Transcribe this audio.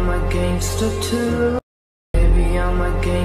I'm a gangster too. Baby, I'm a gangster.